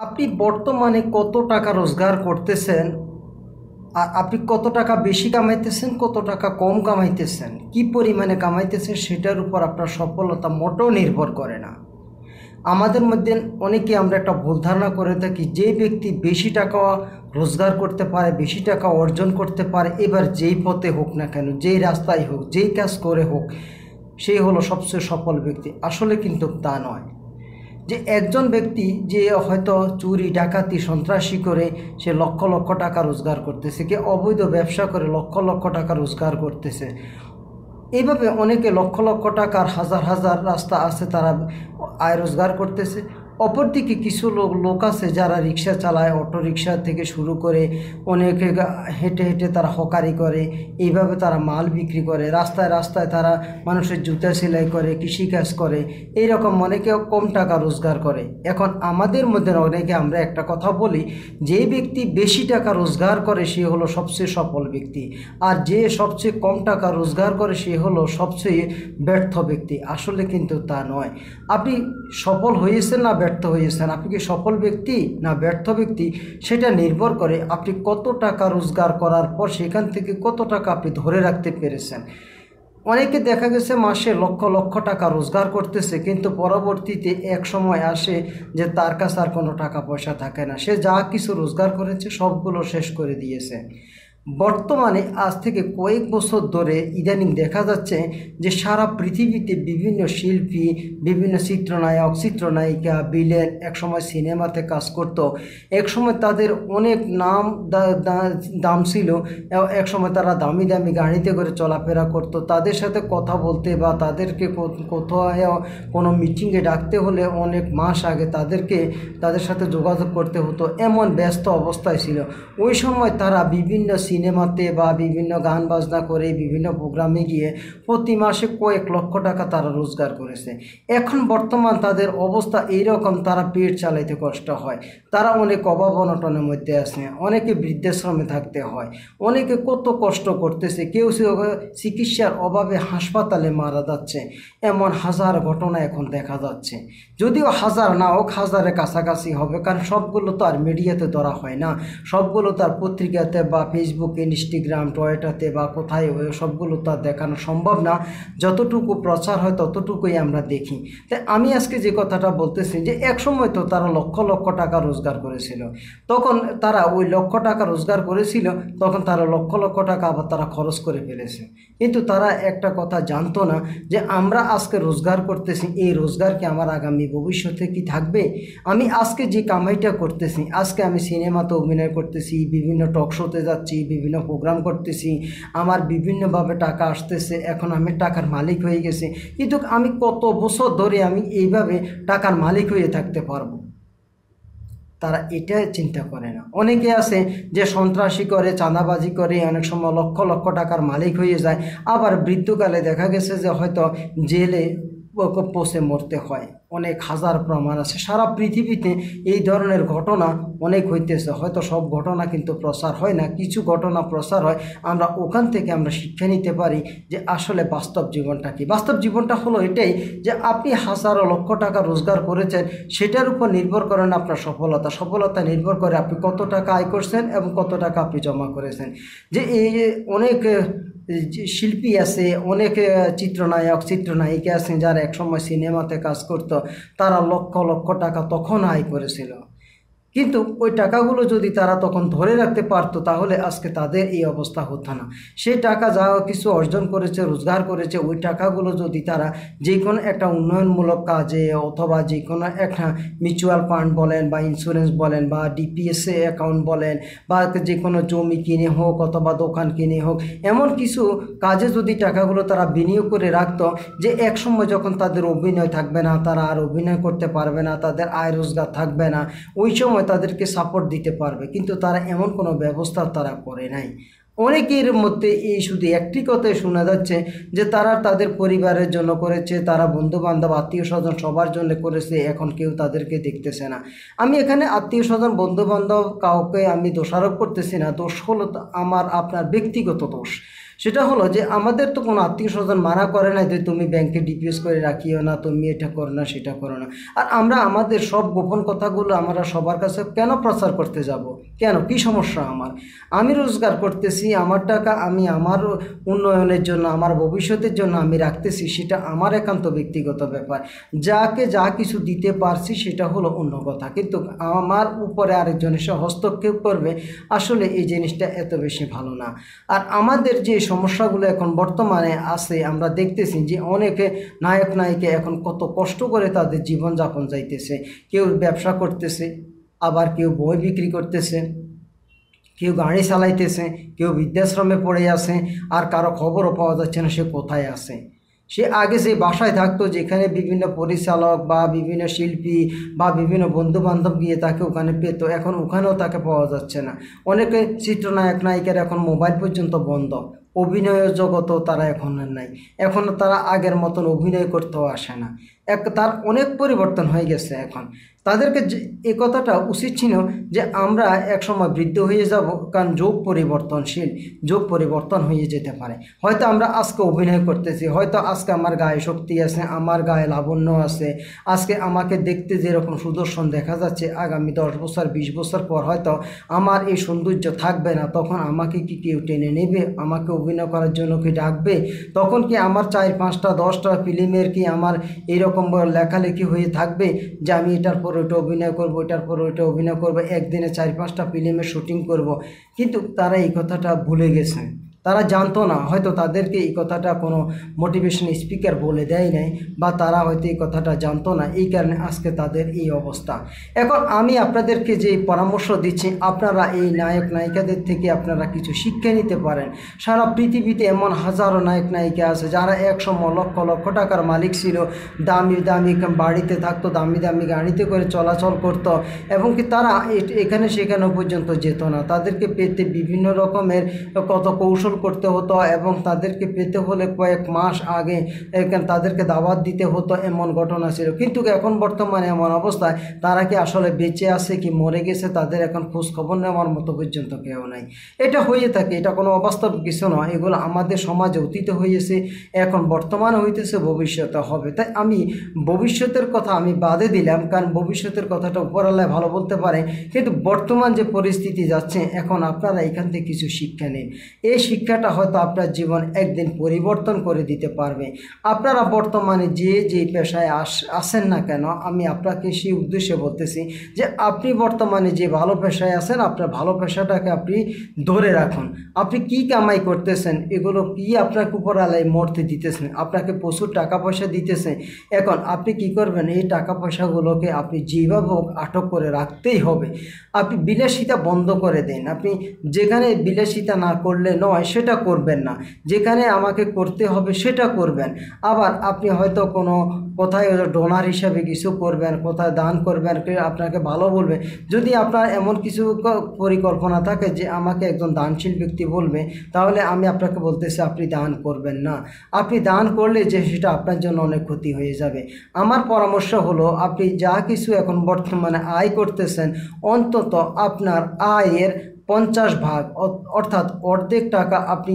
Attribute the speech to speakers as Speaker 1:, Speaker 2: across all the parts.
Speaker 1: আপনি বর্তমানে কত টাকা রোজগার করতেছেন? আর আপনি কত টাকা বেশি কামাইতেছেন, কত টাকা কম কামাইতেছেন? কি পরিমাণে কামাইতেছেন সেটার উপর আপনার সফলতা মোটেও নির্ভর করে না। আমাদের মধ্যে অনেকে আমরা একটা ভুল ধারণা করে থাকি, যে ব্যক্তি বেশি টাকা রোজগার করতে পারে, বেশি টাকা অর্জন করতে পারে, এবার যেই পথে হোক না কেন, যেই রাস্তায় হোক, যেই কাজ করে হোক সেই হলো সবচেয়ে সফল ব্যক্তি। আসলে কিন্তু তা নয়। যে একজন ব্যক্তি যে হয়তো চুরি, ডাকাতি, সন্ত্রাসী করে সে লক্ষ লক্ষ টাকা রোজগার করতেছে, কে অবৈধ ব্যবসা করে লক্ষ লক্ষ টাকা রোজগার করতেছে। এইভাবে অনেকে লক্ষ লক্ষ টাকার হাজার হাজার রাস্তা আছে তারা আয় রোজগার করতেছে। অপরদিকে কিছু লোক লোক আছে যারা রিক্সা চালায় অটো রিক্সা থেকে শুরু করে অনেকে হেঁটে হেঁটে তারা হকারি করে, এইভাবে তারা মাল বিক্রি করে, রাস্তায় রাস্তায় তারা মানুষের জুতা সেলাই করে, কৃষিকাজ করে, এইরকম অনেকে কম টাকা রোজগার করে। এখন আমাদের মধ্যে অনেকে আমরা একটা কথা বলি, যে ব্যক্তি বেশি টাকা রোজগার করে, সে হলো সবচেয়ে সফল ব্যক্তি। আর যে সবচেয়ে কম টাকা রোজগার করে, সে হলো সবচেয়ে ব্যর্থ ব্যক্তি। আসলে কিন্তু তা নয়। আপনি সফল হয়েছেন না হয়েছেন। আপনি কি সফল ব্যক্তি না ব্যর্থ ব্যক্তি? সেটা নির্ভর করে আপনি কত টাকা রোজগার করার পর সেখান থেকে কত টাকা আপনি ধরে রাখতে পেরেছেন। অনেকে দেখা গেছে মাসে লক্ষ লক্ষ টাকা রোজগার করতেছে, কিন্তু পরবর্তীতে এক সময় আসে যে তার কাছে আর কোনো টাকা পয়সা থাকে না। সে যা কিছু রোজগার করেছে সবগুলো শেষ করে দিয়েছে। বর্তমানে আজ থেকে কয়েক বছর ধরে ইদানিং দেখা যাচ্ছে যে সারা পৃথিবীতে বিভিন্ন শিল্পী, বিভিন্ন চিত্রনায়ক, চিত্রনায়িকা বিলেন একসময় সিনেমাতে কাজ করত। একসময় তাদের অনেক নাম দাম ছিল একসময় তারা দামি দামি গাড়িতে করে চলাফেরা করত। তাদের সাথে কথা বলতে বা তাদেরকে কোথাও কোনো মিটিংয়ে ডাকতে হলে অনেক মাস আগে তাদেরকে, তাদের সাথে যোগাযোগ করতে হতো। এমন ব্যস্ত অবস্থায় ছিল। ওই সময় তারা বিভিন্ন সিনেমাতে বা বিভিন্ন গান বাজনা করে বিভিন্ন প্রোগ্রামে গিয়ে প্রতি মাসে কয়েক লক্ষ টাকা তারা রোজগার করেছে। এখন বর্তমান তাদের অবস্থা এইরকম, তারা পেট চালাইতে কষ্ট হয়। তারা অনেক অভাব অনটনের মধ্যে আছে, অনেকে বৃদ্ধাশ্রমে থাকতে হয়, অনেকে কত কষ্ট করতেছে, কেউ চিকিৎসার অভাবে হাসপাতালে মারা যাচ্ছে, এমন হাজার ঘটনা এখন দেখা যাচ্ছে। যদিও হাজার না হোক, হাজারের কাছাকাছি হবে, কারণ সবগুলো তো আর মিডিয়াতে ধরা হয় না। সবগুলো তার পত্রিকাতে বা ফেসবুকে ইনস্টাগ্রাম টয়েটাতে বা কোথায় সবগুলো তো আর দেখানো সম্ভব না। যতটুকু প্রচার হয় ততটুকুই আমরা দেখি। তাই আমি আজকে যে কথাটা বলতেছি যে এক সময় তো তারা লক্ষ লক্ষ টাকা রোজগার করেছিল। তখন তারা ওই লক্ষ টাকা রোজগার করেছিল, তখন তারা লক্ষ লক্ষ টাকা আবার তারা খরচ করে ফেলেছে। কিন্তু তারা একটা কথা জানতো না যে, আমরা আজকে রোজগার করতেছি, এই রোজগার কি আমার আগামী ভবিষ্যতে কি থাকবে? আমি আজকে যে কামাইটা করতেছি, আজকে আমি সিনেমাতে অভিনয় করতেছি, বিভিন্ন টক শোতে যাচ্ছি বিভিন্ন প্রোগ্রাম করতেছি, আমার বিভিন্নভাবে টাকা আসতেছে, এখন আমি টাকার মালিক হয়ে গেছি। কিন্তু আমি কত বছর ধরে আমি এইভাবে টাকার মালিক হয়ে থাকতে পারব? তারা এটা চিন্তা করে না। অনেকে আছে যে সন্ত্রাসী করে, চাঁদাবাজি করে, অনেক সময় লক্ষ লক্ষ টাকার মালিক হয়ে যায়। আবার বৃদ্ধকালে দেখা গেছে যে হয়তো জেলে পচে মরতে হয়। অনেক হাজার প্রমাণ আছে। সারা পৃথিবীতে এই ধরনের ঘটনা অনেক হইতেছে। হয়তো সব ঘটনা কিন্তু প্রচার হয় না। কিছু ঘটনা প্রচার হয়। আমরা ওখান থেকে আমরা শিক্ষা নিতে পারি যে আসলে বাস্তব জীবনটা কি। বাস্তব জীবনটা হলো এটাই যে আপনি হাজারো লক্ষ টাকা রোজগার করেছেন, সেটার উপর নির্ভর করেন আপনার সফলতা। সফলতা নির্ভর করে আপনি কত টাকা আয় করছেন এবং কত টাকা আপনি জমা করেছেন। যে এই অনেক শিল্পী আছে, অনেক চিত্রনায়ক, চিত্রনায়িকা আছেন যারা একসময় সিনেমাতে কাজ করত, তারা লক্ষ লক্ষ টাকা তখন আয় করেছিল। কিন্তু ওই টাকাগুলো যদি তারা তখন ধরে রাখতে পারতো, তাহলে আজকে তাদের এই অবস্থা হতো না। সেই টাকা যা কিছু অর্জন করেছে, রোজগার করেছে, ওই টাকাগুলো যদি তারা যে কোনো একটা উন্নয়নমূলক কাজে অথবা যে কোনো একটা মিউচুয়াল ফান্ড বলেন বা ইন্স্যুরেন্স বলেন বা ডিপিএসএ অ্যাকাউন্ট বলেন বা যে কোনো জমি কিনে হোক অথবা দোকান কিনে হোক, এমন কিছু কাজে যদি টাকাগুলো তারা বিনিয়োগ করে রাখতো যে এক সময় যখন তাদের অভিনয় থাকবে না, তারা আর অভিনয় করতে পারবে না, তাদের আয় রোজগার থাকবে না, ওই সময় তাদেরকে সাপোর্ট দিতে পারবে, কিন্তু তারা এমন কোনো ব্যবস্থা তারা করে নাই। অনেকের মধ্যে এই শুধু একটি কথাই শোনা যাচ্ছে যে তারা তাদের পরিবারের জন্য করেছে, তারা বন্ধু বান্ধব আত্মীয় স্বজন সবার জন্য করেছে, এখন কেউ তাদেরকে দেখতেছে না। আমি এখানে আত্মীয় স্বজন বন্ধু বান্ধব কাউকে আমি দোষারোপ করতেছি না, দোষ হলো আমার, আপনার ব্যক্তিগত দোষ। সেটা হলো যে আমাদের তো কোনো আত্মীয় স্বজন মানা করে না যে তুমি ব্যাংকে ডিপিএস করে রাখিও না, তুমি এটা করো না, সেটা করো না। আর আমরা আমাদের সব গোপন কথাগুলো আমরা সবার কাছে কেন প্রচার করতে যাব? কেন? কি সমস্যা আমার? আমি রোজগার করতেছি, আমার টাকা আমি আমার উন্নয়নের জন্য, আমার ভবিষ্যতের জন্য আমি রাখতেছি, সেটা আমার একান্ত ব্যক্তিগত ব্যাপার। যাকে যা কিছু দিতে পারছি, সেটা হলো অন্য কথা। কিন্তু আমার উপরে আরেকজন এসে হস্তক্ষেপ করবে, আসলে এই জিনিসটা এত বেশি ভালো না। আর আমাদের যে সমস্যাগুলো এখন বর্তমানে আছে, আমরা দেখতেছি যে অনেকে নায়ক, নায়িকা এখন কত কষ্ট করে তাদের জীবনযাপন যাইতেছে। কেউ ব্যবসা করতেছে, আবার কেউ বই বিক্রি করতেছে, কেউ গাড়ি চালাইতেছে, কেউ বৃদ্ধাশ্রমে পড়ে আছে, আর কারও খবরও পাওয়া যাচ্ছে না সে কোথায় আছে। সে আগে যে বাসায় থাকতো, যেখানে বিভিন্ন পরিচালক বা বিভিন্ন শিল্পী বা বিভিন্ন বন্ধু বান্ধব গিয়ে তাকে ওখানে পেত, এখন ওখানেও তাকে পাওয়া যাচ্ছে না। অনেকে চিত্রনায়ক, নায়িকার এখন মোবাইল পর্যন্ত বন্ধ। অভিনয় জগতও তারা এখন নাই। এখন তারা আগের মতন অভিনয় করতেও আসে না। এক তার অনেক পরিবর্তন হয়ে গেছে এখন। তাদেরকে এ কথাটা উচিত ছিল যে আমরা এক সময় বৃদ্ধ হয়ে যাব, কারণ যোগ পরিবর্তনশীল, যোগ পরিবর্তন হয়ে যেতে পারে। হয়তো আমরা আজকে অভিনয় করতেছি, হয়তো আজকে আমার গায়ে শক্তি আছে, আমার গায়ে লাবণ্য আছে, আজকে আমাকে দেখতে যেরকম সুদর্শন দেখা যাচ্ছে, আগামী দশ বছর, বিশ বছর পর হয়তো আমার এই সৌন্দর্য থাকবে না, তখন আমাকে কি কেউ টেনে নেবে? আমাকে অভিনয় করার জন্য কি ডাকবে? তখন কি আমার চার পাঁচটা, দশটা ফিল্মের কি আমার এইরকম লেখালেখি হয়ে থাকবে যে আমি এটার পর ওইটা অভিনয় করব, ওইটার পর ওইটা অভিনয় করব, একদিনে চার পাঁচটা ফিল্মের শুটিং করব। কিন্তু তারা এই কথাটা ভুলে গেছে। তারা জানতো না, হয়তো তাদেরকে এই কথাটা কোনো মোটিভেশন স্পিকার বলে দেয় নাই বা তারা হয়তো এই কথাটা জানতো না, এই কারণে আজকে তাদের এই অবস্থা। এখন আমি আপনাদেরকে যে পরামর্শ দিচ্ছি, আপনারা এই নায়ক নায়িকাদের থেকে আপনারা কিছু শিক্ষা নিতে পারেন। সারা পৃথিবীতে এমন হাজারো নায়ক নায়িকা আছে যারা একসময় লক্ষ লক্ষ টাকার মালিক ছিল, দামি দামি বাড়িতে থাকতো, দামি দামি গাড়িতে করে চলাচল করত এবং কি তারা এখানে সেখানে পর্যন্ত যেত না। তাদেরকে পেতে বিভিন্ন রকমের কত কৌশল করতে হতো এবং তাদেরকে পেতে হলে কয়েক মাস আগে তাদেরকে দাওয়াত দিতে হতো, এমন ঘটনা ছিল। কিন্তু এখন বর্তমানে এমন অবস্থায় তারা কি আসলে বেঁচে আছে কি মরে গেছে তাদের এখন খোঁজ খবর নেওয়ার মতো পর্যন্ত কেউ নাই। এটা হয়ে থাকে, এটা কোনো অবাস্তব কিছু নয়। এগুলো আমাদের সমাজে অতীত হয়েছে, এখন বর্তমানে হইতেছে, ভবিষ্যতে হবে। তাই আমি ভবিষ্যতের কথা আমি বাদে দিলাম, কারণ ভবিষ্যতের কথাটা উপরালায় ভালো বলতে পারে। কিন্তু বর্তমান যে পরিস্থিতি যাচ্ছে, এখন আপনারা এখান থেকে কিছু শিক্ষা নিন। এই শিক্ষাটা হয়তো আপনার জীবন একদিন পরিবর্তন করে দিতে পারবে। আপনারা বর্তমানে যে যে পেশায় আস আসেন না কেন, আমি আপনাকে সেই উদ্দেশ্যে বলতেছি যে আপনি বর্তমানে যে ভালো পেশায় আছেন, আপনার ভালো পেশাটাকে আপনি ধরে রাখুন। আপনি কি কামাই করতেছেন, এগুলো কি আপনাকে উপরালায় মরতে দিতেছেন আপনাকে প্রচুর টাকা পয়সা দিতেছে? এখন আপনি কি করবেন, এই টাকা পয়সাগুলোকে আপনি যেভাবে হোক আটক করে রাখতেই হবে। আপনি বিলাসিতা বন্ধ করে দেন। আপনি যেখানে বিলাসিতা না করলে নয় সেটা করবেন না। যেখানে আমাকে করতে হবে সেটা করবেন। আবার আপনি হয়তো কোনো কোথায় ডোনার হিসাবে কিছু করবেন, কোথায় দান করবেন আপনাকে ভালো বলবে। যদি আপনার এমন কিছু পরিকল্পনা থাকে যে আমাকে একজন দানশীল ব্যক্তি বলবে, তাহলে আমি আপনাকে বলতেছি, আপনি দান করবেন না। আপনি দান করলে যে সেটা আপনার জন্য অনেক ক্ষতি হয়ে যাবে। আমার পরামর্শ হলো, আপনি যা কিছু এখন বর্তমানে আয় করতেছেন, অন্তত আপনার আয়ের পঞ্চাশ ভাগ অর্থাৎ অর্ধেক টাকা আপনি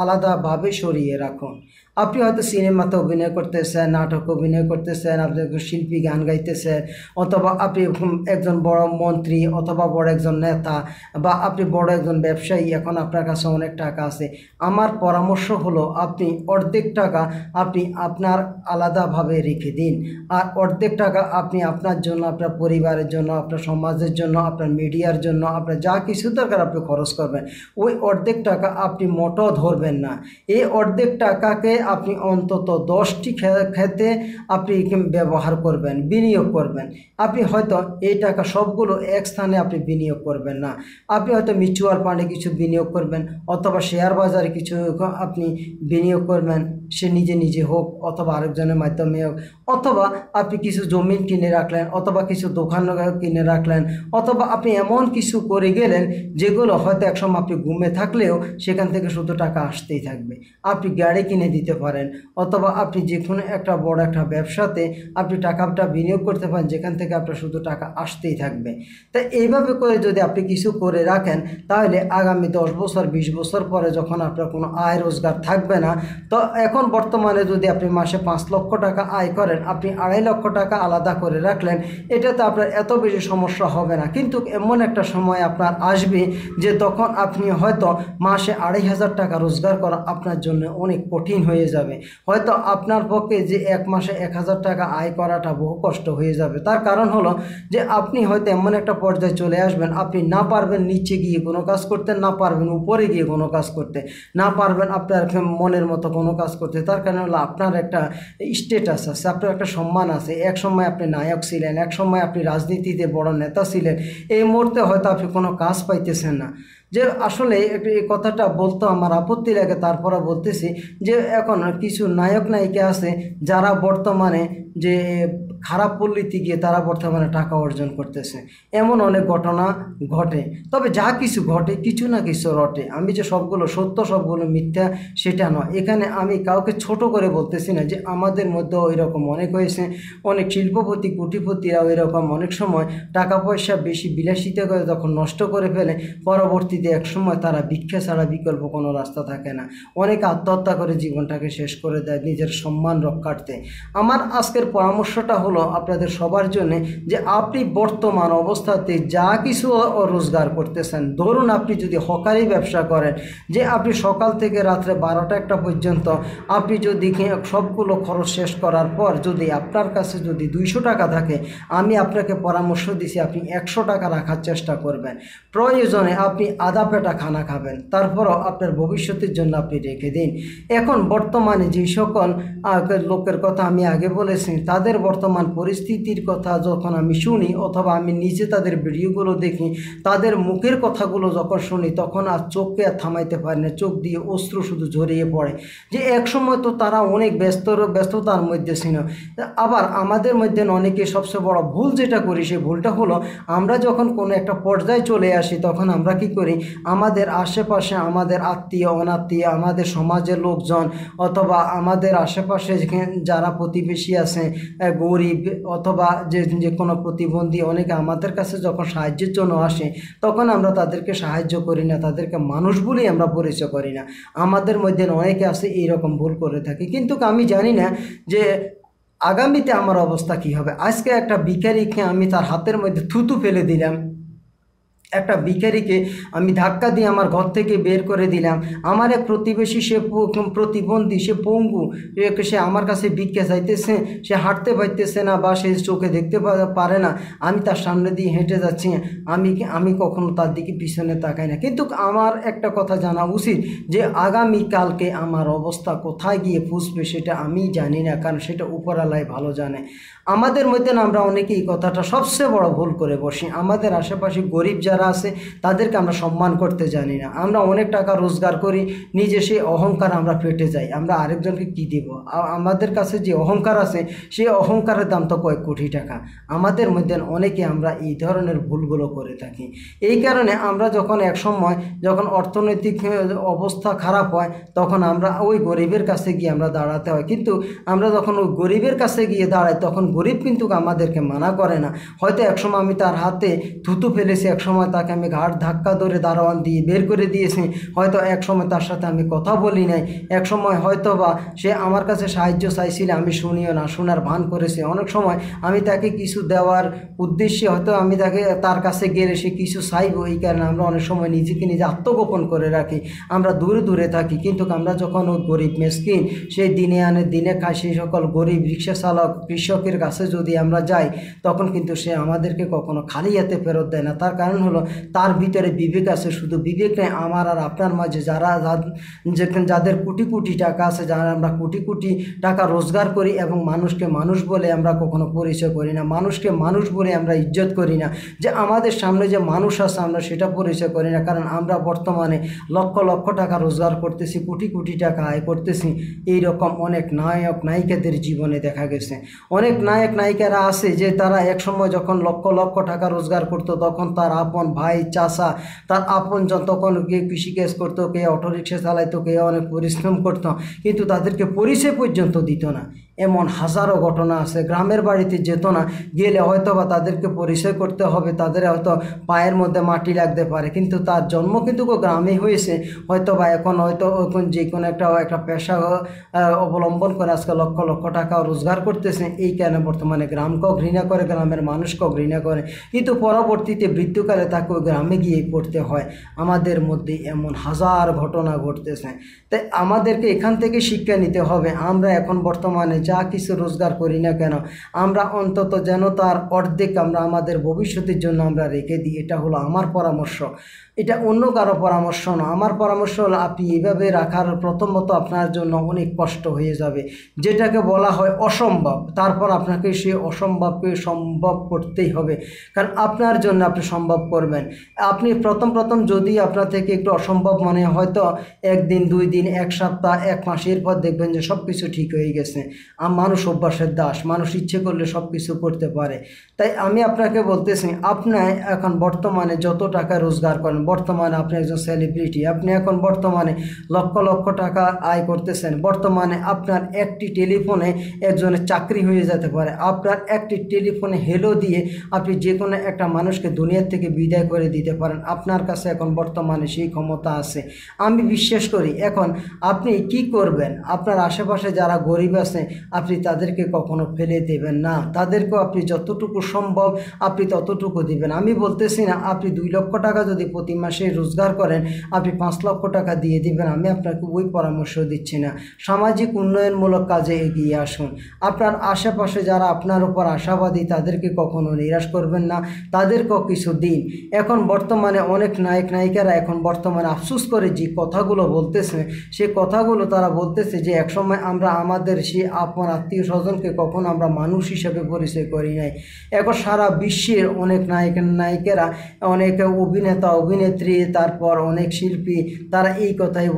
Speaker 1: আলাদাভাবে সরিয়ে রাখুন। আপনি হয়তো সিনেমাতে অভিনয় করতেছেন, নাটক অভিনয় করতেছেন, আপনি শিল্পী, গান গাইতেছেন, অথবা আপনি একজন বড় মন্ত্রী অথবা বড় একজন নেতা বা আপনি বড় একজন ব্যবসায়ী, এখন আপনার কাছে অনেক টাকা আছে। আমার পরামর্শ হলো আপনি অর্ধেক টাকা আপনি আপনার আলাদাভাবে রেখে দিন আর অর্ধেক টাকা আপনি আপনার জন্য, আপনার পরিবারের জন্য, আপনার সমাজের জন্য, আপনার মিডিয়ার জন্য, আপনার যা কিছু দরকার আপনি খরচ করবেন। ওই অর্ধেক টাকা আপনি মোটো ধরবেন না। এই অর্ধেক টাকাকে আপনি অন্তত দশটি খেতে আপনি ব্যবহার করবেন, বিনিয়োগ করবেন। আপনি হয়তো এই টাকা সবগুলো এক স্থানে আপনি বিনিয়োগ করবেন না। আপনি হয়তো মিউচুয়াল ফান্ডে কিছু বিনিয়োগ করবেন অথবা শেয়ার বাজারে কিছু আপনি বিনিয়োগ করবেন, সে নিজে নিজে হোক অথবা আরেকজনের মাধ্যমে হোক। অথবা আপনি কিছু জমি কিনে রাখলেন, অথবা কিছু দোকান কিনে রাখলেন, অথবা আপনি এমন কিছু করে গেলেন যেগুলো হয়তো একসময় আপনি ঘুমে থাকলেও সেখান থেকে শুধু টাকা আসতেই থাকবে। আপনি গাড়ি কিনে দিতে পারেন। অথবা আপনি যে কোনো একটা বড় একটা ব্যবসাতে আপনি টাকাটা বিনিয়োগ করতে পারেন, যেখান থেকে আপনার শুধু টাকা আসতেই থাকবে। তা এইভাবে করে যদি আপনি কিছু করে রাখেন, তাহলে আগামী দশ বছর, বিশ বছর পরে যখন আপনার কোনো আয় রোজগার থাকবে না, তো এখন বর্তমানে যদি আপনি মাসে পাঁচ লক্ষ টাকা আয় করেন, আপনি আড়াই লক্ষ টাকা আলাদা করে রাখলেন, এটাতে আপনার এত বেশি সমস্যা হবে না। কিন্তু এমন একটা সময় আপনার আসবে যে তখন আপনি হয়তো মাসে আড়াই হাজার টাকা রোজগার করা আপনার জন্য অনেক কঠিন হয়ে যাবে। হয়তো আপনার পক্ষে যে এক মাসে এক হাজার টাকা আয় করাটা বহু কষ্ট হয়ে যাবে। তার কারণ হলো যে আপনি হয়তো এমন একটা পর্যায়ে চলে আসবেন, আপনি না পারবেন নিচে গিয়ে কোনো কাজ করতে, না পারবেন উপরে গিয়ে কোনো কাজ করতে, না পারবেন আপনার মনের মতো কোনো কাজ করতে। তার কারণ হলো আপনার একটা স্টেটাস আছে, আপনার একটা সম্মান আছে। এক সময় আপনি নায়ক ছিলেন, এক সময় আপনি রাজনীতিতে বড় নেতা ছিলেন। এই মুহূর্তে হয়তো আপনি কোনো কাজ পাইতেছেন না। যে আসলে একটু এই কথাটা বলতে আমার আপত্তি লাগে, তারপরে বলতেছি যে এখন কিছু নায়ক নায়িকা আছে যারা বর্তমানে যে খারাপ পল্লীতে গিয়ে তারা বর্তমানে টাকা অর্জন করতেছে। এমন অনেক ঘটনা ঘটে। তবে যা কিছু ঘটে, কিছু না কিছু রটে। আমি যে সবগুলো সত্য, সবগুলো মিথ্যা, সেটা নয়। এখানে আমি কাউকে ছোট করে বলতেছি না যে আমাদের মধ্যে ওই রকম অনেক হয়েছে। অনেক শিল্পপতি কুটিপতিরা ওই রকম অনেক সময় টাকা পয়সা বেশি বিলাসিতা করে যখন নষ্ট করে ফেলে। পরবর্তীতে এক সময় তারা ভিক্ষা ছাড়া বিকল্প কোনো রাস্তা থাকে না। অনেকে আত্মহত্যা করে জীবনটাকে শেষ করে দেয় নিজের সম্মান রক্ষার্থে। আমার আজকের পরামর্শটা হলো আপনাদের সবার জন্য যে আপনি বর্তমান অবস্থাতে যা কিছু রোজগার করতেছেন, ধরুন আপনি যদি হকারি ব্যবসা করেন, যে আপনি সকাল থেকে রাত্রে বারোটা একটা পর্যন্ত আপনি যদি সবগুলো খরচ শেষ করার পর যদি আপনার কাছে যদি দুইশো টাকা থাকে, আমি আপনাকে পরামর্শ দিছি আপনি একশো টাকা রাখার চেষ্টা করবেন। প্রয়োজনে আপনি আদা পেটা খানা খাবেন, তারপরও আপনার ভবিষ্যতের জন্য আপনি রেখে দিন। এখন বর্তমানে যে সকল লোকের কথা আমি আগে বলেছি, তাদের বর্তমান পরিস্থিতির কথা যখন আমি শুনি অথবা আমি নিজে তাদের ভিডিওগুলো দেখি, তাদের মুখের কথাগুলো যখন শুনি, তখন আর চোখকে আর থামাইতে পারে না। চোখ দিয়ে অস্ত্র শুধু ঝরিয়ে পড়ে। যে একসময় তো তারা অনেক ব্যস্ত, ব্যস্ততার মধ্যে ছিল। আবার আমাদের মধ্যে অনেকে সবচেয়ে বড় ভুল যেটা করি, সেই ভুলটা হলো আমরা যখন কোনো একটা পর্যায়ে চলে আসি, তখন আমরা কি করি? আমাদের আশেপাশে আমাদের আত্মীয়, অনাত্মীয়, আমাদের সমাজের লোকজন অথবা আমাদের আশেপাশে যারা প্রতিবেশী আছে গরিব অথবা যে যে কোনো প্রতিবন্ধী অনেকে আমাদের কাছে যখন সাহায্যের জন্য আসে, তখন আমরা তাদেরকে সাহায্য করি না, তাদেরকে মানুষ বলেই আমরা পরিচয় করি না। আমাদের মধ্যে অনেকে আছে এইরকম ভুল করে থাকে। কিন্তু আমি জানি না যে আগামীতে আমার অবস্থা কি হবে। আজকে একটা ভিখারিকে আমি তার হাতের মধ্যে থুতু ফেলে দিলাম। একটা ভিখারিকে আমি ধাক্কা দিয়ে আমার ঘর থেকে বের করে দিলাম। আমার এক প্রতিবেশী, সে প্রতিবন্ধী, সে পঙ্গু সে আমার কাছে ভিক্ষা চাইতেছে, সে হাঁটতে পারতেছে না বা সে চোখে দেখতে পারে না। আমি তার সামনে দিয়ে হেঁটে যাচ্ছি। আমি আমি কখনো তার দিকে পিছনে তাকাই না। কিন্তু আমার একটা কথা জানা উচিত যে, আগামীকালকে আমার অবস্থা কোথায় গিয়ে ফুসবে সেটা আমি জানি না, কারণ সেটা উপরালায় ভালো জানে। আমাদের মধ্যে আমরা অনেকে এই কথাটা সবচেয়ে বড় ভুল করে বসি। আমাদের আশেপাশে গরিব যারা আছে, তাদেরকে আমরা সম্মান করতে জানি না। আমরা অনেক টাকা রোজগার করি, নিজে সেই অহংকার আমরা পেটে যাই। আমরা আরেকজনকে কি দিব? আমাদের কাছে যে অহংকার আছে, সেই অহংকারের দাম তো কয়েক কোটি টাকা। আমাদের মধ্যে অনেকে আমরা এই ধরনের ভুলগুলো করে থাকি। এই কারণে আমরা যখন এক সময় যখন অর্থনৈতিক অবস্থা খারাপ হয়, তখন আমরা ওই গরিবের কাছে গিয়ে আমরা দাঁড়াতে হয়। কিন্তু আমরা যখন ওই গরিবের কাছে গিয়ে দাঁড়াই, তখন গরিব কিন্তু আমাদেরকে মানা করে না। হয়তো একসময় আমি তার হাতে থুতু ফেলেছি, একসময় তাকে আমি ঘাট ধাক্কা ধরে দারোয়ান দিয়ে বের করে দিয়েছি। হয়তো এক সময় তার সাথে আমি কথা বলি নাই। এক সময় হয়তো বা সে আমার কাছে সাহায্য চাইছিল, আমি শুনিও না, শোনার ভান করেছে। অনেক সময় আমি তাকে কিছু দেওয়ার উদ্দেশ্যে হয়তো আমি তাকে তার কাছে গেলে সে কিছু চাইব, এই কারণে আমরা অনেক সময় নিজেকে নিজে আত্মগোপন করে রাখি। আমরা দূরে দূরে থাকি, কিন্তু আমরা যখন ওই গরিব, মেসকিন, সেই দিনে আনে দিনে খাই, সেই সকল গরিব রিক্সা চালক কৃষকের কাছে যদি আমরা যাই, তখন কিন্তু সে আমাদেরকে কখনো খালি হাতে ফেরত দেয় না। তার কারণ হলো, তার ভিতরে বিবেক আছে। শুধু বিবেক নেই আমার আর আপনার মাঝে যারা যাদের কোটি কোটি টাকা আছে, যারা আমরা কোটি কোটি টাকা রোজগার করি এবং মানুষকে মানুষ বলে আমরা কখনো পরিচয় করি না, মানুষকে মানুষ বলে আমরা ইজ্জত করি না। যে আমাদের সামনে যে মানুষ আছে, আমরা সেটা পরিচয় করি না। কারণ আমরা বর্তমানে লক্ষ লক্ষ টাকা রোজগার করতেছি, কোটি কোটি টাকা আয় করতেছি। এই রকম অনেক নায়ক, নায়িকাদের জীবনে দেখা গেছে। অনেক নায়ক, নায়িকারা আছে যে তারা একসময় যখন লক্ষ লক্ষ টাকা রোজগার করত, তখন তার আপন ভাই চাষা তার আপনজন তখন কে কৃষিকাজ করতো, কে অটোরিক্সা চালাইতো, কে অনেক পরিশ্রম করতো, কিন্তু তাদেরকে পরিচয় পর্যন্ত দিত না। এমন হাজারো ঘটনা আছে, গ্রামের বাড়িতে যেত না, গেলে হয়তো বা তাদেরকে পরিচয় করতে হবে, তাদের হয়তো পায়ের মধ্যে মাটি লাগতে পারে। কিন্তু তার জন্ম কিন্তু গ্রামে হয়েছে হয়তো বা এখন হয়তো এখন যে কোনো একটা একটা পেশা অবলম্বন করে আজকে লক্ষ লক্ষ টাকা রোজগার করতেছে, এই কারণে বর্তমানে গ্রামকেও ঘৃণা করে, গ্রামের মানুষকেও ঘৃণা করে। কিন্তু পরবর্তীতে মৃত্যুকালে তাকে গ্রামে গিয়ে পড়তে হয়। আমাদের মধ্যে এমন হাজার ঘটনা ঘটতেছে। তাই আমাদেরকে এখান থেকে শিক্ষা নিতে হবে। আমরা এখন বর্তমানে যা কিছু রোজগার করি না কেন, আমরা অন্তত যেন তার অর্ধেক আমরা আমাদের ভবিষ্যতের জন্য আমরা রেখে দিই। এটা হলো আমার পরামর্শ। এটা অন্য কারও পরামর্শ না। আমার পরামর্শ হলো আপনি এইভাবে রাখার প্রথমত আপনার জন্য অনেক কষ্ট হয়ে যাবে। যেটাকে বলা হয় অসম্ভব। তারপর আপনাকে সে অসম্ভবকে সম্ভব করতেই হবে। কারণ আপনার জন্য আপনি সম্ভব করবেন। আপনি প্রথম প্রথম যদি আপনার থেকে একটু অসম্ভব মানে হয়তো একদিন, দুই দিন, এক সপ্তাহ, এক মাস, এরপর দেখবেন যে সব কিছু ঠিক হয়ে গেছে। মানুষ অভ্যাসের দাস, মানুষ ইচ্ছে করলে সব কিছু করতে পারে। তাই আমি আপনাকে বলতেছি আপনার এখন বর্তমানে যত টাকা রোজগার করেন, বর্তমানে আপনি একজন সেলিব্রিটি আপনি এখন বর্তমানে লক্ষ লক্ষ টাকা আয় করতেছেন, বর্তমানে আপনার একটি টেলিফোনে একজনের চাকরি হয়ে যেতে পারে, আপনার একটি টেলিফোনে হেলো দিয়ে আপনি যে কোনো একটা মানুষকে দুনিয়ার থেকে বিদায় করে দিতে পারেন, আপনার কাছে এখন বর্তমানে সেই ক্ষমতা আছে। আমি বিশ্বাস করি, এখন আপনি কি করবেন? আপনার আশেপাশে যারা গরিব আছে আপনি তাদেরকে কখনো ফেলে দেবেন না। তাদেরকেও আপনি যতটুকু সম্ভব আপনি ততটুকু দিবেন। আমি বলতেছি না, আপনি দুই লক্ষ টাকা যদি প্রতি মাসে রোজগার করেন, আপনি পাঁচ লক্ষ টাকা দিয়ে দিবেন। আমি আপনাকে ওই পরামর্শ দিচ্ছি না। সামাজিক উন্নয়নমূলক কাজে এগিয়ে আসুন। আপনার আশেপাশে যারা আপনার উপর আশাবাদী, তাদেরকে কখনো নিরাশ করবেন না। তাদেরকেও কিছু দিন। এখন বর্তমানে অনেক নায়ক, নায়িকারা এখন বর্তমানে আফসুস করে যে কথাগুলো বলতেছে, সে কথাগুলো তারা বলতেছে যে, একসময় আমরা আমাদের সেই আপন আত্মীয় স্বজনকে কখনো আমরা মানুষ হিসেবে পরিচয় করি নাই। এখন সারা বিশ্বের অনেক নায়ক নায়িকেরা, অনেক অভিনেতা, অভিনেত্রী, তারপর অনেক শিল্পী, তারা এই কথাই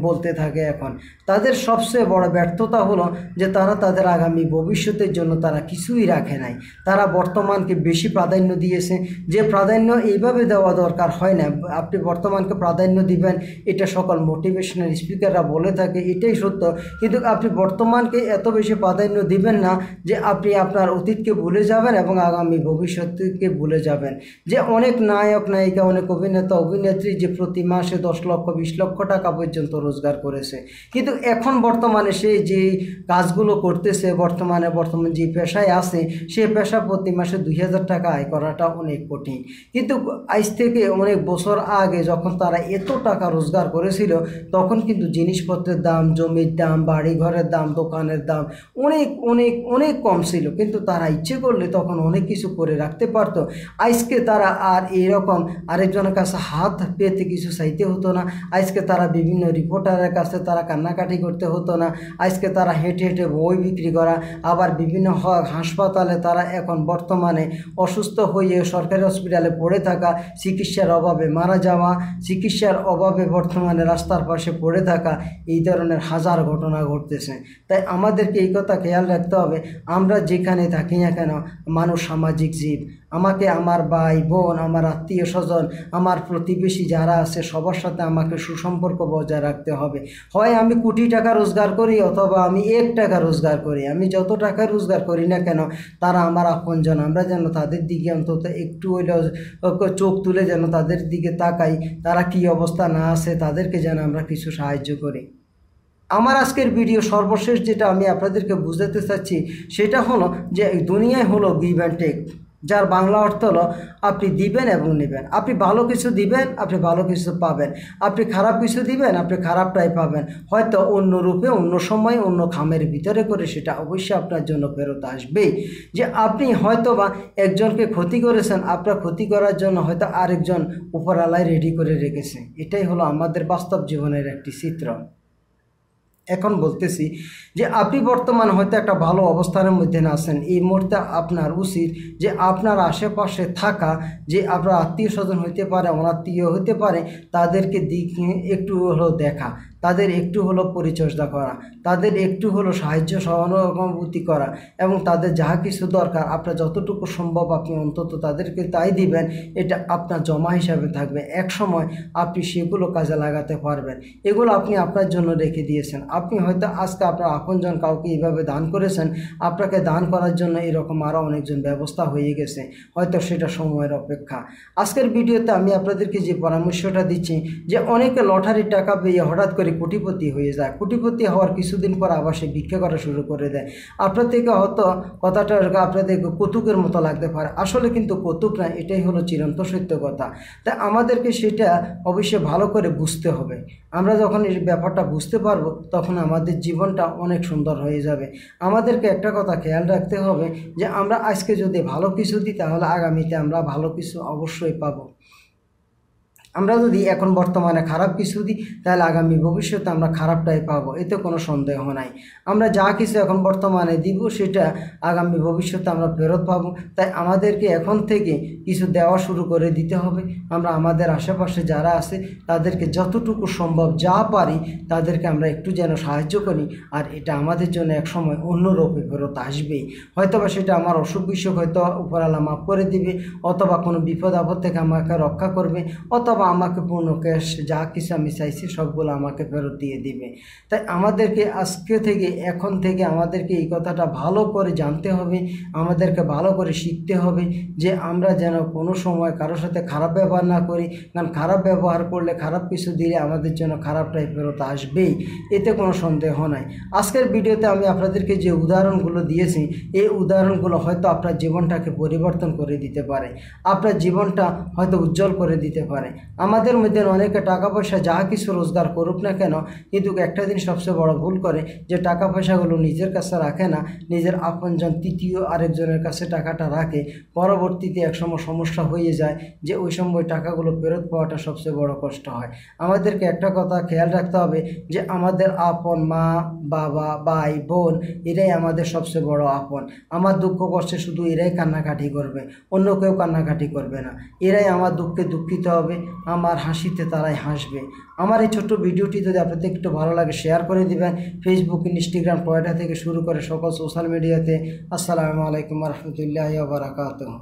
Speaker 1: বলতে থাকে এখন। তাদের সবচেয়ে বড় ব্যর্থতা হলো যে তারা তাদের আগামী ভবিষ্যতের জন্য তারা কিছুই রাখে নাই। তারা বর্তমানকে বেশি প্রাধান্য দিয়েছে। যে প্রাধান্য এইভাবে দেওয়া দরকার হয় না। আপনি বর্তমানকে প্রাধান্য দিবেন, এটা সকল মোটিভেশনাল স্পিকাররা বলে থাকে, এটাই সত্য। কিন্তু আপনি বর্তমানকে এত বেশি প্রাধান্য দিবেন না যে আপনি আপনার অতীতকে ভুলে যাবেন এবং আগামী ভবিষ্যৎকে ভুলে যাবেন। যে অনেক নায়ক, নায়িকা, অনেক অভিনেতা, অভিনেত্রী যে প্রতি মাসে দশ লক্ষ, বিশ লক্ষ টাকা পর্যন্ত রোজগার করেছে। কিন্তু এখন বর্তমানে সে যে কাজগুলো করতেছে, বর্তমানে বর্তমান যে পেশায় আছে, সে পেশা প্রতি মাসে দুই হাজার টাকা আয় করাটা অনেক কঠিন। কিন্তু আজ থেকে অনেক বছর আগে যখন তারা এত টাকা রোজগার করেছিল, তখন কিন্তু জিনিসপত্রের দাম, জমির দাম বাড়ি ঘরের দাম, দোকানের দাম অনেক অনেক অনেক কম ছিল। কিন্তু তারা ইচ্ছে করলে তখন অনেক কিছু করে রাখতে পারতো। আজকে তারা আর এইরকম আরেকজনের কাছে হাত পেতে কিছু চাইতে হতো না। আজকে তারা বিভিন্ন রিপোর্টারের কাছে তারা কান্নাকাটি করতে হতো না। আজকে তারা হেঁটে হেঁটে বই বিক্রি করা, আবার বিভিন্ন হাসপাতালে তারা এখন বর্তমানে অসুস্থ হয়ে সরকারি হসপিটালে পড়ে থাকা, চিকিৎসার অভাবে মারা যাওয়া, চিকিৎসার অভাবে বর্তমানে রাস্তার পাশে পড়ে থাকা, এই ধরনের হাজার ঘটনা ঘটতেছে। তাই আমাদেরকে এই কথা খেয়াল রাখতে হবে। আমরা যেখানে থাকি না কেন, মানুষ সামাজিক জীব। আমাকে আমার ভাই, বোন, আমার আত্মীয় স্বজন, আমার প্রতিবেশী যারা আছে, সবার সাথে আমাকে সুসম্পর্ক বজায় রাখতে হবে। হয় আমি কোটি টাকা রোজগার করি অথবা আমি এক টাকা রোজগার করি। আমি যত টাকা রোজগার করি না কেন, তারা আমার আপনজন। আমরা যেন তাদের দিকে অন্তত একটু হইলেও চোখ তুলে যেন তাদের দিকে তাকাই, তারা কি অবস্থা না আছে, তাদেরকে যেন আমরা কিছু সাহায্য করি। আমার আজকের ভিডিও সর্বশেষ যেটা আমি আপনাদেরকে বুঝাতে চাচ্ছি, সেটা হলো যে দুনিয়ায় হলো গিভ অ্যান্ড টেক যার বাংলা অর্থ হলো আপনি দিবেন এবং নেবেন। আপনি ভালো কিছু দিবেন, আপনি ভালো কিছু পাবেন। আপনি খারাপ কিছু দিবেন, আপনি খারাপটাই পাবেন। হয়তো অন্য রূপে, অন্য সময়, অন্য খামের ভিতরে করে সেটা অবশ্যই আপনার জন্য ফেরত আসবেই। যে আপনি হয়তো বা একজনকে ক্ষতি করেছেন, আপনার ক্ষতি করার জন্য হয়তো আরেকজন উপরালায় রেডি করে রেখেছে। এটাই হলো আমাদের বাস্তব জীবনের একটি চিত্র। এখন বলতেছি যে আপনি বর্তমান হয়তো একটা ভালো অবস্থানের মধ্যে আছেন। এই মুহূর্তে আপনার উচিত যে আপনার আশেপাশে থাকা যে আপনার আত্মীয় স্বজন হইতে পারে, অনাত্মীয় হইতে পারে, তাদেরকে দিক একটু হলো দেখা। তাদের একটু হলো পরিচর্যা করা, তাদের একটু হলো সাহায্য সহানুভূতি করা এবং তাদের যাহা কিছু দরকার, আপনার যতটুকু সম্ভব আপনি অন্তত তাদেরকে তাই দিবেন, এটা আপনার জমা হিসাবে থাকবে। এক সময় আপনি সেগুলো কাজে লাগাতে পারবেন। এগুলো আপনি আপনার জন্য রেখে দিয়েছেন। আপনি হয়তো আজকে আপনার আপনজন কাউকে এইভাবে দান করেছেন, আপনাকে দান করার জন্য এরকম আরও অনেকজন ব্যবস্থা হয়ে গেছে, হয়তো সেটা সময়ের অপেক্ষা। আজকের ভিডিওতে আমি আপনাদেরকে যে পরামর্শটা দিচ্ছি, যে অনেকে লটারির টাকা পেয়ে হঠাৎ করে কোটিপতি হয়ে যায়। কোটিপতি হওয়ার কিছুদিন পর আবার সে ভিক্ষা করা শুরু করে দেয়। আপনার থেকে হয়তো কথাটা আপনাদের কৌতুকের মতো লাগতে পারে। আসলে কিন্তু কৌতুক না, এটাই হলো চিরন্ত সত্য কথা। তাই আমাদেরকে সেটা অবশ্যই ভালো করে বুঝতে হবে। আমরা যখন এই ব্যাপারটা বুঝতে পারব, তখন আমাদের জীবনটা অনেক সুন্দর হয়ে যাবে। আমাদেরকে একটা কথা খেয়াল রাখতে হবে যে, আমরা আজকে যদি ভালো কিছু দিই, তাহলে আগামীতে আমরা ভালো কিছু অবশ্যই পাবো। আমরা যদি এখন বর্তমানে খারাপ কিছু দিই তাহলে আগামী ভবিষ্যতে আমরা খারাপটাই পাবো, এতে কোনো সন্দেহ নাই। আমরা যা কিছু এখন বর্তমানে দিব, সেটা আগামী ভবিষ্যতে আমরা ফেরত পাবো। তাই আমাদেরকে এখন থেকে কিছু দেওয়া শুরু করে দিতে হবে। আমরা আমাদের আশেপাশে যারা আছে, তাদেরকে যতটুকু সম্ভব যা পারি, তাদেরকে আমরা একটু যেন সাহায্য করি। আর এটা আমাদের জন্য এক সময় অন্য রূপে ফেরত আসবেই হয়তোবা সেটা আমার অসুখ বিসুখ হয়তো উপরালা মাফ করে দিবে, অথবা কোনো বিপদ আপদ থেকে আমাকে রক্ষা করবে, অথবা আমাকে পূর্ণ ক্যাশ যা কিছু আমি চাইছি সবগুলো আমাকে ফেরত দিয়ে দিবে। তাই আমাদেরকে আজকে থেকে, এখন থেকে আমাদেরকে এই কথাটা ভালো করে জানতে হবে, আমাদেরকে ভালো করে শিখতে হবে যে আমরা যেন কোনো সময় কারোর সাথে খারাপ ব্যবহার না করি। কারণ খারাপ ব্যবহার করলে খারাপ কিছু দিলে আমাদের জন্য খারাপটাই ফেরত আসবেই, এতে কোনো সন্দেহ নাই। আজকের ভিডিওতে আমি আপনাদেরকে যে উদাহরণগুলো দিয়েছি, এই উদাহরণগুলো হয়তো আপনার জীবনটাকে পরিবর্তন করে দিতে পারে। আপনার জীবনটা হয়তো উজ্জ্বল করে দিতে পারে। আমাদের মধ্যে অনেকে টাকা পয়সা যা কিছু রোজগার করুক না কেন, কিন্তু একটা দিন সবচেয়ে বড় ভুল করে যে টাকা পয়সাগুলো নিজের কাছে রাখে না, নিজের আপনজন তৃতীয় আরেকজনের কাছে টাকাটা রাখে। পরবর্তীতে একসময় সমস্যা হয়ে যায় যে ওই সময় টাকাগুলো ফেরত পাওয়াটা সবচেয়ে বড় কষ্ট হয়। আমাদেরকে একটা কথা খেয়াল রাখতে হবে যে আমাদের আপন মা, বাবা, ভাই, বোন, এরাই আমাদের সবচেয়ে বড় আপন। আমার দুঃখ কষ্টে শুধু এরাই কান্নাকাটি করবে, অন্য কেউ কান্নাকাটি করবে না। এরাই আমার দুঃখে দুঃখিত হবে আমার হাসিতে তারাই হাসবে। আমার এই ছোট্ট ভিডিওটি যদি আপনাদের একটু ভালো লাগে শেয়ার করে দিবেন। ফেসবুক ইনস্টাগ্রাম টয়টা থেকে শুরু করে সকল সোশ্যাল মিডিয়াতে আসসালামু আলাইকুম রহমতুল্লাহ বারাকাতুহ।